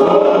Lord.